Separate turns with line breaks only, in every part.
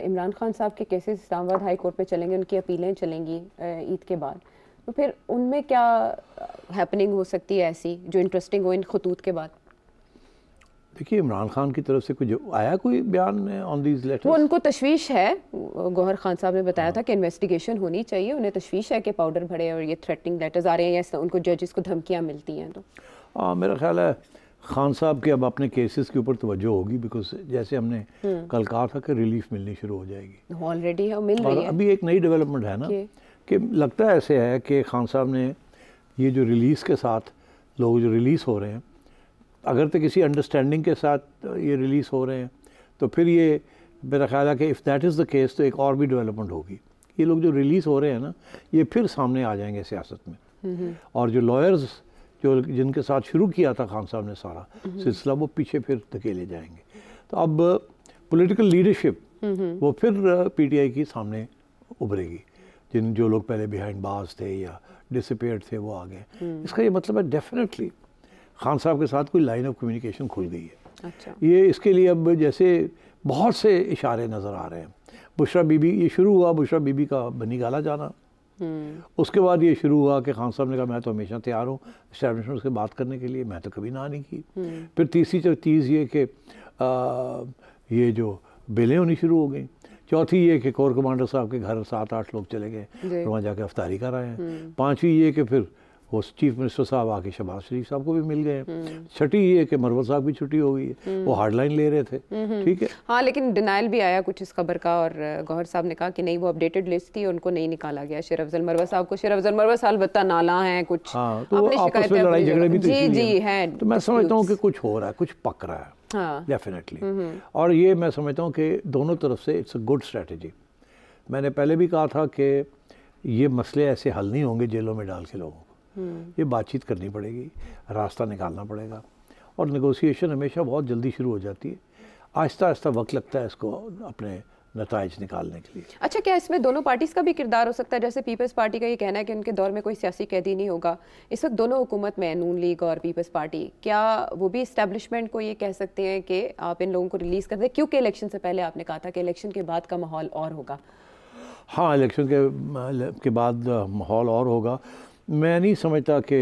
इमरान खान साहब के cases Islamabad high court में चलेंगे उनकी अपीलें चलेंगी ईद के बाद। तो फिर उनमें क्या हैपनिंग हो सकती है ऐसी जो इंटरेस्टिंग हो इन खतूत के बाद?
देखिए इमरान खान की तरफ़ से कुछ आया कोई बयान ऑन दीज लेटर
वो उनको तशवीश है। गौहर खान साहब ने बताया हाँ। था कि इन्वेस्टिगेशन होनी चाहिए उन्हें तशवीश है कि पाउडर भरे और ये थ्रेटनिंग लेटर्स आ रहे हैं या उनको जजेस को धमकियाँ मिलती हैं तो।
हाँ मेरा ख्याल है खान साहब के अब अपने केसेस के ऊपर तवज्जो होगी बिकॉज़ जैसे हमने हम्म। कल कहा था कि रिलीफ मिलनी शुरू हो जाएगी।
ऑलरेडी है मिल रही
है। अभी एक नई डेवलपमेंट है ना कि लगता है ऐसे है कि खान साहब ने ये जो रिलीज़ के साथ लोग जो रिलीज़ हो रहे हैं अगर तो किसी अंडरस्टैंडिंग के साथ ये रिलीज़ हो रहे हैं तो फिर ये मेरा ख्याल है कि if that is the case तो एक और भी डेवलपमेंट होगी। ये लोग जो रिलीज़ हो रहे हैं ना ये फिर सामने आ जाएँगे सियासत में। हम्म, हम्म। और जो लॉयर्स जो जिनके साथ शुरू किया था खान साहब ने सारा हम्म। सिलसिला वो पीछे फिर धकेले जाएँगे तो अब पॉलिटिकल लीडरशिप वो फिर पीटीआई की सामने उभरेगी जिन जो लोग पहले बिहाइंड बाज थे या डिसपेयर थे वो आ गए हम्म। इसका ये मतलब है डेफिनेटली खान साहब के साथ कोई लाइन ऑफ़ कम्युनिकेशन खुल गई है अच्छा। ये इसके लिए अब जैसे बहुत से इशारे नज़र आ रहे हैं बुशरा बीबी ये शुरू हुआ बुशरा बीबी का बनी गाला जाना। उसके बाद ये शुरू हुआ कि खान साहब ने कहा मैं तो हमेशा तैयार हूँ स्टैब्लिशमेंट से बात करने के लिए मैं तो कभी ना नहीं की। हम्म। फिर तीसरी चीज़ ये कि ये जो बेलें होनी शुरू हो गई। चौथी ये कि कोर कमांडर साहब के घर सात आठ लोग चले गए वहाँ जाके अफ्तारी कर आए हैं। हम्म। पाँचवीं ये कि फिर वो चीफ मिनिस्टर साहब आके शबाज शरीफ साहब को भी मिल गए हम्म। छठी ये कि मरवत साहब की छुट्टी हो गई है। हम्म। वो हार्ड लाइन ले रहे थे। ठीक है?
हाँ लेकिन डिनाइल भी आया कुछ इस खबर का और गौहर साहब ने कहा कि नहीं वो अपडेटेड लिस्ट थी उनको नहीं निकाला गया। शेर अफजल मरवत साहब को शेर अफजल मरवत साल बत्ता नाला है कुछ।
हाँ तो आपस में लड़ाई झगड़े भी
तो जी जी है।
तो मैं समझता हूँ कि कुछ हो रहा है कुछ पक रहा है। डेफिनेटली हाँ। और ये मैं समझता हूँ कि दोनों तरफ़ से इट्स अ गुड स्ट्रेटजी मैंने पहले भी कहा था कि ये मसले ऐसे हल नहीं होंगे जेलों में डाल के लोगों हम्म। ये बातचीत करनी पड़ेगी रास्ता निकालना पड़ेगा। और नेगोशिएशन हमेशा बहुत जल्दी शुरू हो जाती है। आहिस्ता आहिस्ता वक्त लगता है इसको अपने नतज निकालने के लिए।
अच्छा क्या इसमें दोनों पार्टीज़ का भी किरदार हो सकता है? जैसे पीपल्स पार्टी का ये कहना है कि उनके दौर में कोई सियासी कैदी नहीं होगा। इस वक्त दोनों हुकूमत में नून लीग और पीपल्स पार्टी क्या वो भी इस्टेब्लिशमेंट को ये कह सकते हैं कि आप इन लोगों को रिलीज़ कर दें? क्योंकि इलेक्शन से पहले आपने कहा था कि इलेक्शन के बाद का माहौल और होगा।
हाँ इलेक्शन के के बाद माहौल और होगा। मैं नहीं समझता कि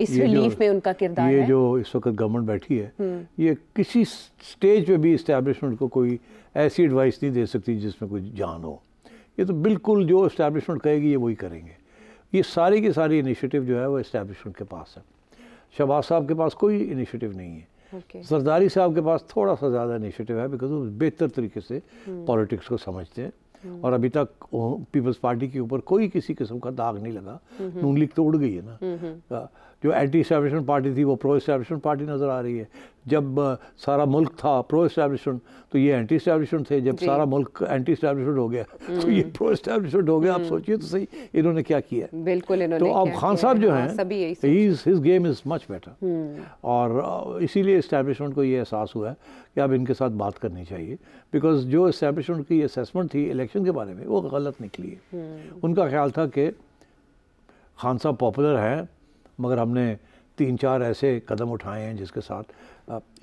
इस रिलीफ में उनका किरदार
ये है? जो इस वक्त गवर्नमेंट बैठी है हम्म। ये किसी स्टेज पे भी इस्टेब्लिशमेंट को कोई ऐसी एडवाइस नहीं दे सकती जिसमें कोई जान हो ये तो बिल्कुल जो इस्टेब्लिशमेंट कहेगी ये वही करेंगे ये सारी की सारी इनिशिएटिव जो है वो इस्टेब्लिशमेंट के पास है शहबाज साहब के पास कोई इनिशिएटिव नहीं है okay. सरदारी साहब के पास थोड़ा सा ज़्यादा इनिशिएटिव है बिकॉज़ वो बेहतर तरीके से पॉलिटिक्स हम्म। को समझते हैं। और अभी तक पीपल्स पार्टी के ऊपर कोई किसी किस्म का दाग नहीं लगा। हम्म, नून लीग तो उड़ गई है ना। जो एंटी स्टैब्लिशमेंट पार्टी थी वो प्रो स्टैब्लिशमेंट पार्टी नज़र आ रही है। जब सारा मुल्क था प्रो स्टैब्लिशमेंट तो ये एंटी स्टैब्लिशमेंट थे। जब सारा मुल्क एंटी स्टैब्लिशमेंट हो गया तो ये प्रो स्टैब्लिशमेंट हो गया। आप सोचिए तो सही इन्होंने क्या किया
बिल्कुल
तो अब खान साहब जो हाँ, हैं his game is much better और इसीलिए इस्टेब्लिशमेंट को ये एहसास हुआ है कि अब इनके साथ बात करनी चाहिए। बिकॉज़ जो इस्टेब्लिशमेंट की असेसमेंट थी इलेक्शन के बारे में वो गलत निकली है। हम्म। उनका ख्याल था कि खान साहब पॉपुलर हैं मगर हमने तीन चार ऐसे कदम उठाए हैं जिसके साथ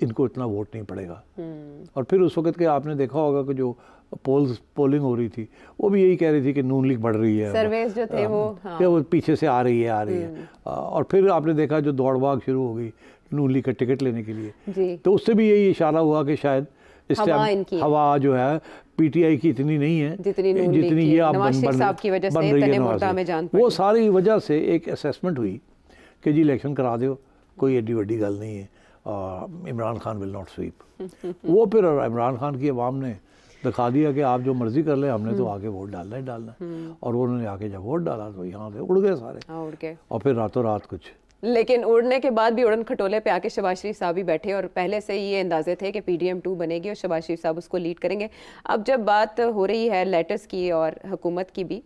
इनको इतना वोट नहीं पड़ेगा। हम्म। और फिर उस वक्त के आपने देखा होगा कि जो पोल्स पोलिंग हो रही थी वो भी यही कह रही थी कि नून लीग बढ़ रही है।
सर्वेस जो थे वो
हाँ। वो पीछे से आ रही है आ रही है। हम्म। और फिर आपने देखा जो दौड़ भाग शुरू हो गई नून लीग का टिकट लेने के लिए। तो उससे भी यही इशारा हुआ कि शायद
इस टाइम
हवा जो है पीटीआई की इतनी नहीं है
जितनी जितनी ये आप बन, बन, बन रही है
वो सारी वजह से एक असेसमेंट हुई कि जी इलेक्शन करा दो कोई एडी वड्डी गल नहीं है। Imran Khan will not sweep वो फिर इमरान खान की आवाम ने दिखा दिया कि आप जो मर्ज़ी कर ले हमने तो हम्म। आके वोट डालना ही डालना। हम्म। और उन्होंने आके जब वोट डाला तो यहाँ से उड़ गए सारे।
हाँ, उड़ गए।
और फिर रातों रात कुछ।
लेकिन उड़ने के बाद भी उड़न खटोले पे आके शबाज शरीफ साहब भी बैठे और पहले से ही ये अंदाजे थे कि पीडीएम टू बनेगी और शबाज शरीफ साहब उसको लीड करेंगे। अब जब बात हो रही है लेटर्स की और हुकूमत की भी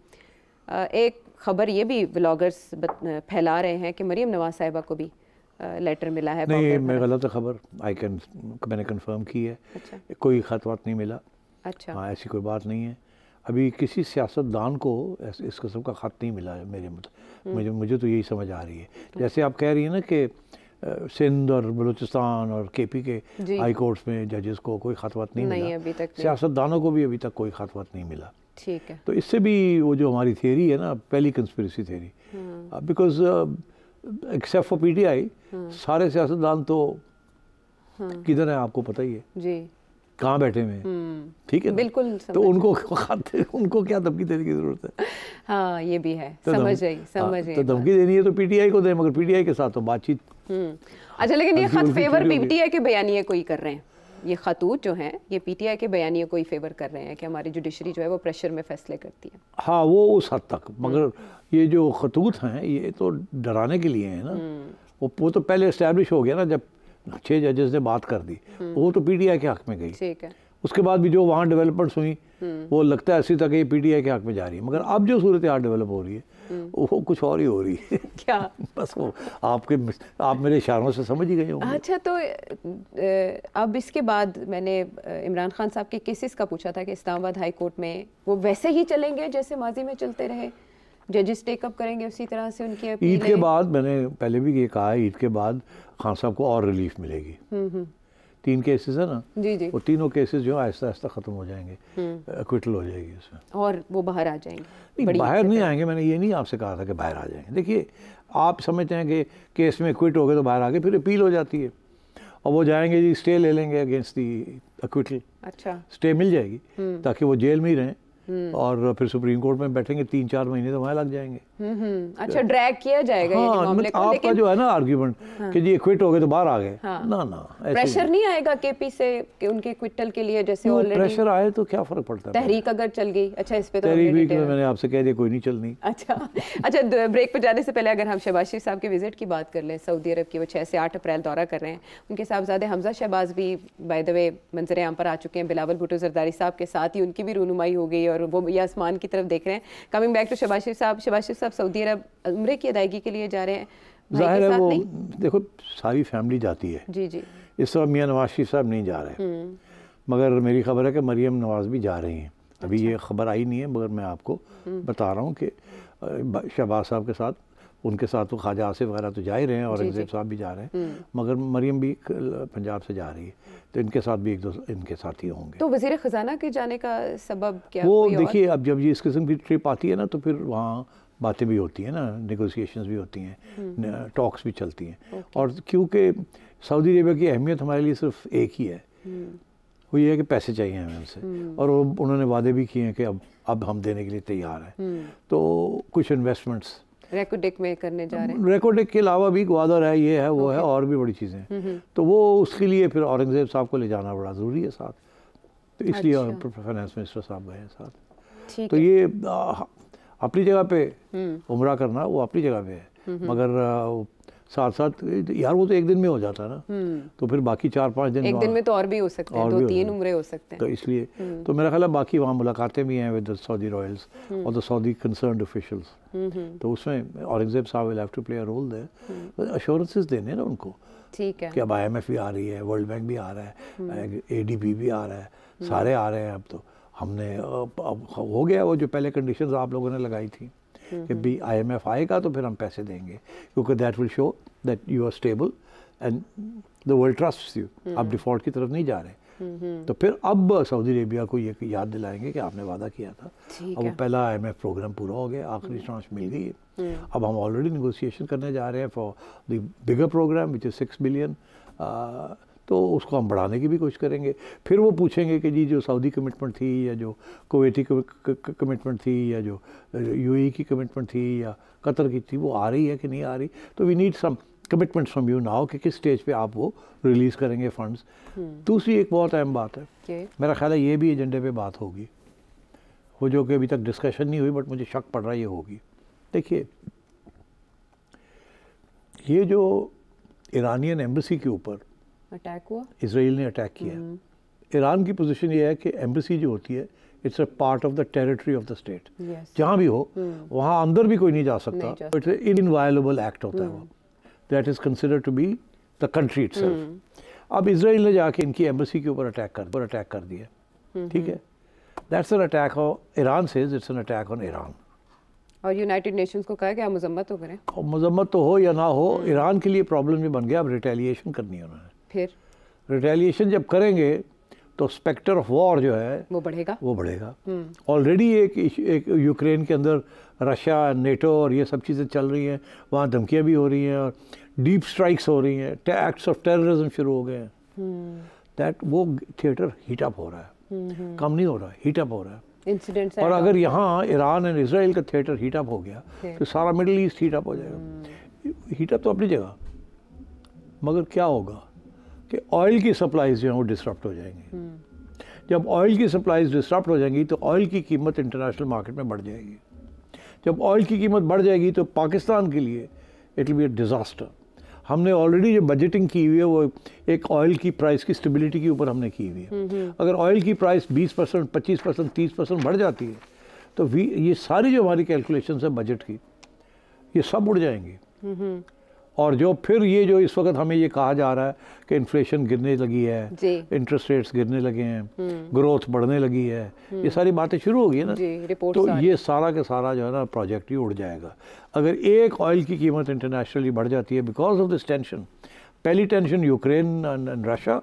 एक खबर ये भी ब्लॉगर्स फैला रहे हैं कि मरीम नवाज़ साहिबा को भी लेटर मिला है
नहीं मैं गलत खबर आई कैन मैंने कंफर्म की है। अच्छा। कोई ख़त वात नहीं मिला। अच्छा। हाँ ऐसी कोई बात नहीं है। अभी किसी सियासतदान को इस किस्म का ख़त नहीं मिला है मेरे मतलब मुझे मुझे तो यही समझ आ रही है। जैसे आप कह रही हैं ना कि सिंध और बलूचिस्तान और के पी के हाई कोर्ट्स में जजेस को कोई खतवत नहीं, नहीं मिला। अभी तक सियासतदानों को भी अभी तक कोई खतवत नहीं मिला।
ठीक है।
तो इससे भी वो जो हमारी थियरी है ना पहली conspiracy theory because except for PTI सारे सियासतदान तो हाँ। किधर है आपको पता ही है।
जी।
कहाँ बैठे हुए हम्म। ठीक है
बिल्कुल
तो उनको खाते उनको क्या धमकी देने की ज़रूरत है?
हाँ ये भी है। तो समझ आई समझ आई
तो धमकी देनी है तो पीटीआई को दे मगर पीटीआई के साथ तो बातचीत
हम्म। अच्छा लेकिन ये खत फेवर पीटीआई के बयानिए कोई कर रहे हैं। ये खतूत जो हैं ये पीटीआई के बयानियों को ही फेवर कर रहे हैं कि हमारी जुडिशरी जो है वो प्रेशर में फैसले करती है।
हाँ वो उस हद तक। मगर ये जो खतूत हैं ये तो डराने के लिए हैं ना। वो वो तो पहले इस्टेब्लिश हो गया ना जब छः जजेस ने बात कर दी। वो तो पीटीआई के हक में गई।
ठीक है।
उसके बाद भी जो वहाँ डेवलपमेंट्स हुई वो लगता है ऐसी तक ये पीटीआई के हक में जा रही है। मगर अब जो सूरत हाल डेवलप हो रही है वो कुछ और ही हो रही है।
क्या?
बस वो आपके आप मेरे इशारों से समझ ही गए होंगे।
अच्छा तो अब इसके बाद मैंने इमरान खान साहब के केसेस का पूछा था कि इस्लामाबाद हाई कोर्ट में वो वैसे ही चलेंगे जैसे माजी में चलते रहे? जजेस टेकअप करेंगे उसी तरह से उनकी
ईद के बाद मैंने पहले भी ये कहा ईद के बाद खान साहब को और रिलीफ मिलेगी। हम्म, हम्म। तीन केसेस है ना
जी जी।
वो तीनों केसेस जो आहिस्ता आहिस्ता खत्म हो जाएँगे। एक्विटल हम्म। हो जाएगी उसमें।
और वो बाहर आ जाएँगे।
नहीं बाहर नहीं आएँगे मैंने ये नहीं आपसे कहा था कि बाहर आ जाएँगे। देखिए आप समझते हैं कि केस में क्विट हो गए तो बाहर आ गए फिर अपील हो जाती है। और वो जाएँगे जी स्टे ले लेंगे अगेंस्ट दी अक्विटल
अच्छा।
स्टे मिल जाएगी ताकि वो जेल में ही रहें। हम्म। और फिर सुप्रीम कोर्ट में बैठेंगे तीन चार महीने तो वहाँ लग जाएँगे।
हम्म, हम्म। अच्छा ड्रैग किया जाएगा
हाँ, मतलब आपका लेकिन... जो है ना आर्ग्यूमेंट हाँ। कि जी क्विट हो गए तो बाहर आ गए। हाँ। ना ना
प्रेशर नहीं आएगा केपी से कि उनके क्विटल के लिए जैसे
ऑलरेडी प्रेशर आए तो क्या फ़र्क पड़ता है?
तहरीक अगर चल गई। अच्छा इस पे
तो तहरीक भी मैंने आपसे कह दिया कोई नहीं चलनी।
अच्छा अच्छा ब्रेक पर जाने से पहले अगर हम शहबाज शरीफ साहब के विज़िट की बात कर लें सऊदी अरब की वो छः से आठ अप्रैल दौरा कर रहे हैं। उनके साहबजादे हमजा शहबाज भी बाय द वे मंजर आम पर आ चुके हैं। बिलावल भुटो जरदारी साहब के साथ ही उनकी भी रूनुमाई हो गई और वो ये आसमान की तरफ़ देख रहे हैं। कमिंग बैक टू शबाशिफ साहब शबाशिफ साहब सऊदी अरब उम्र की अदायगी के लिए जा रहे हैं।
ज़ाहिर है वो देखो सारी फैमिली जाती है।
जी जी।
इस वक्त मियाँ नवाज़ शरीफ साहब नहीं जा रहे। हम्म। मगर मेरी खबर है कि मरियम नवाज़ भी जा रही हैं। अभी अच्छा। ये खबर आई नहीं है मगर मैं आपको हम्म। बता रहा हूँ कि शहबाज साहब के साथ उनके साथ तो ख्वाजा आसिफ वगैरह तो जा ही रहे हैं औरंगज़ेब साहब भी जा रहे हैं। हम्म। मगर मरियम भी पंजाब से जा रही है। तो इनके साथ भी एक दो इनके साथ ही होंगे।
तो वज़ीर ख़जाना के जाने का सबब क्या
वो देखिए अब जब ये इस किस्म की ट्रिप आती है ना तो फिर वहाँ बातें भी होती हैं ना नेगोशिएशंस भी होती हैं टॉक्स हम्म। भी चलती हैं। और क्योंकि सऊदी अरेबिया की अहमियत हमारे लिए सिर्फ़ एक ही है। हम्म। वो ये है कि पैसे चाहिए हमें उनसे। और वो उन्होंने वादे भी किए हैं कि अब अब हम देने के लिए तैयार हैं। तो कुछ इन्वेस्टमेंट्स
रेकोडिक में करने जा रहे हैं
रेकोडिक के अलावा भी ग्वादर है ये है वो okay. है और भी बड़ी चीज़ें हम्म, हम्म। तो वो उसके लिए फिर औरंगज़ेब साहब को ले जाना बड़ा ज़रूरी है साथ तो इसलिए अच्छा। फाइनेंस मिनिस्टर साहब गए हैं साथ तो ये अपनी जगह पे हम्म। उम्र करना वो अपनी जगह पे है मगर साथ साथ यार वो तो एक दिन में हो जाता है ना। हम्म। तो फिर बाकी चार पाँच दिन
एक दिन में तो और भी हो सकते हैं दो तीन उम्रे हो सकते हैं।
तो इसलिए हम्म। तो मेरा ख्याल है बाकी वहाँ मुलाकातें भी हैं विद सऊदी रॉयल्स और द सऊदी कंसर्न ऑफिशल्स तो उसमें औरंगज़ेब साहब will have to play a role there assurances देने ना उनको
ठीक है।
कि अब आईएमएफ भी आ रही है वर्ल्ड बैंक भी आ रहा है एडीबी हम्म। भी आ रहा है सारे आ रहे हैं अब तो। हमने अब हो गया वो जो पहले कंडीशंस आप लोगों ने लगाई थी। कि भी आईएमएफ आएगा तो फिर हम पैसे देंगे क्योंकि that will show that you are stable and the world trust you आप डिफ़ॉल्ट की तरफ़ नहीं जा रहे। तो फिर अब सऊदी अरेबिया को ये याद दिलाएँगे कि आपने वादा किया था। अब वो पहला आईएमएफ प्रोग्राम पूरा हो गया आखिरी ट्रांच मिल गई। है अब हम ऑलरेडी निगोसिएशन करने जा रहे हैं for the bigger program which is six billion तो उसको हम बढ़ाने की भी कोशिश करेंगे। फिर वो पूछेंगे कि जी जो सऊदी कमिटमेंट थी या जो कुवैती कमिटमेंट थी या जो यूएई की कमिटमेंट थी या कतर की थी वो आ रही है कि नहीं आ रही? तो we need some commitment from you now कि किस स्टेज पे आप वो रिलीज़ करेंगे फंड्स हम्म। दूसरी एक बहुत अहम बात है। okay. मेरा ख्याल है ये भी एजेंडे पे बात होगी। वो जो कि अभी तक डिस्कशन नहीं हुई बट मुझे शक पड़ रहा ये होगी। देखिए ये जो ईरानियन एम्बेसी के ऊपर
अटैक हुआ।
इसराइल ने अटैक किया। हम्म। ईरान की पोजीशन ये है कि एम्बेसी जो होती है it's a part of the territory of the state जहाँ भी हो हम्म। वहाँ अंदर भी कोई नहीं जा सकता। इट्स इन इनवायलेबल एक्ट होता है वो। That is consider to be the country it's अब इसराइल ने जाके इनकी एम्बेसी के ऊपर अटैक कर ऊपर अटैक कर दिया। ठीक है? That's an attack on Iran से it's an attack on Iran
और यूनाइटेड नेशंस को कहा कि आप मजम्मत तो करें।
मजम्मत तो हो या ना हो ईरान के लिए प्रॉब्लम ये बन गया। अब रिटेलिएशन करनी है उन्होंने।
फिर?
रिटेलिएशन जब करेंगे तो स्पेक्टर ऑफ़ वॉर जो है
वो बढ़ेगा।
वो बढ़ेगा। ऑलरेडी एक एक यूक्रेन के अंदर रशिया नेटो और ये सब चीज़ें चल रही हैं वहाँ धमकियाँ भी हो रही हैं और डीप स्ट्राइक्स हो रही हैं एक्ट्स ऑफ़ टेररिज्म शुरू हो गए हैं। दैट वो थिएटर हीट अप हो रहा है। कम नहीं हो रहा है हीट अप हो रहा है।
इंसिडेंट्स
और अगर यहाँ ईरान एंड इसराइल का थिएटर हीट अप हो गया तो सारा मिडल ईस्ट हीट अप हो जाएगा। हीट अप तो अपनी जगह मगर क्या होगा? कि ऑयल की सप्लाईज जो हैं वो डिस्टर्ब हो जाएँगी। जब ऑयल की सप्लाईज डिस्टर्ब हो जाएँगी तो ऑयल की कीमत इंटरनेशनल मार्केट में बढ़ जाएगी। जब ऑयल की कीमत बढ़ जाएगी तो पाकिस्तान के लिए it will be a disaster हमने ऑलरेडी जो बजटिंग की हुई है वो एक ऑयल की प्राइस की स्टेबिलिटी के ऊपर हमने की हुई है। अगर ऑयल की प्राइस 20 परसेंट पच्चीस परसेंट तीस परसेंट बढ़ जाती है तो वी ये सारी जो हमारी कैलकुलेशन है बजट की ये सब उड़ जाएँगी। और जो फिर ये जो इस वक्त हमें ये कहा जा रहा है कि इन्फ्लेशन गिरने लगी है इंटरेस्ट रेट्स गिरने लगे हैं ग्रोथ हम्म। बढ़ने लगी है ये हम्म। सारी बातें शुरू हो गई ना। तो ये सारा के सारा जो है ना प्रोजेक्ट ही उड़ जाएगा। अगर एक ऑयल की कीमत इंटरनेशनली बढ़ जाती है बिकॉज़ ऑफ़ दिस टेंशन पहली टेंशन यूक्रेन एंड रशिया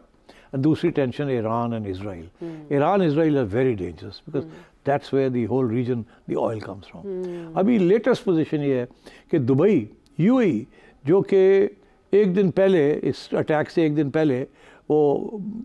दूसरी tension Iran and Israel Iran Israel are very dangerous because that's where the whole region the oil comes from अभी लेटेस्ट पोजिशन ये है कि दुबई यू जो कि एक दिन पहले इस अटैक से एक दिन पहले वो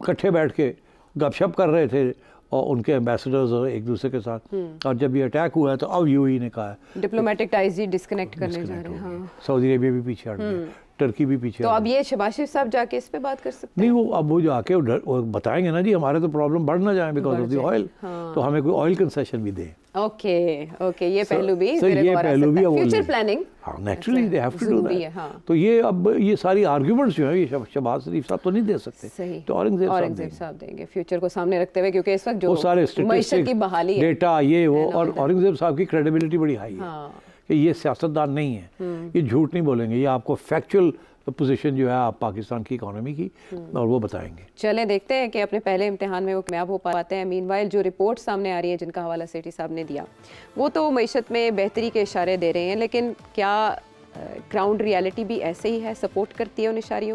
इकट्ठे बैठ के गपशप कर रहे थे और उनके एम्बेसडर्स और एक दूसरे के साथ। हम्म। और जब ये अटैक हुआ है तो अब यू ने कहा
डिप्लोमेटिक टाइज ही डिस्कनेक्ट करने जा रहे हैं हाँ।
सऊदी अरेबिया भी पीछे हट गया। हम्म। टर्की भी पीछे
तो अब ये शबाशिफ साहब जाके इस पे बात कर सकते
नहीं वो अब वो जाके वो बताएँगे ना जी हमारे तो प्रॉब्लम बढ़ ना जाए बिकॉज़ ऑफ़ द ऑयल तो हमें कोई ऑयल कंसेशन भी दे।
ओके ओके ये पहलू भी
so ये पहलू भी
फ्यूचर प्लानिंग
हाँ naturally they have to do that तो ये अब ये सारी आर्गुमेंट्स जो है ये शहबाज शरीफ साहब तो नहीं दे सकते।
सही। तो औरंगज़ेब औरंगज़ेब साहब देंगे फ्यूचर को सामने रखते हुए क्योंकि इस वक्त जो
सारे की बहाली डेटा ये वो और औरंगज़ेब साहब की क्रेडिबिलिटी बड़ी हाई है हाँ। कि ये सियासतदान नहीं है। हम्म। ये झूठ नहीं बोलेंगे ये आपको फैक्चुअल पोजीशन जो है आप पाकिस्तान की इकोनॉमी की हम्म। और वो बताएँगे
चलें देखते हैं कि अपने पहले इम्तिहान में वो कामयाब हो पाते हैं मीन जो रिपोर्ट सामने आ रही है जिनका हवाला सेठी साहब ने दिया वो तो मीशत में बेहतरी के इशारे दे रहे हैं लेकिन क्या ग्राउंड रियलिटी भी ऐसे ही है सपोर्ट करती है उन इशारियों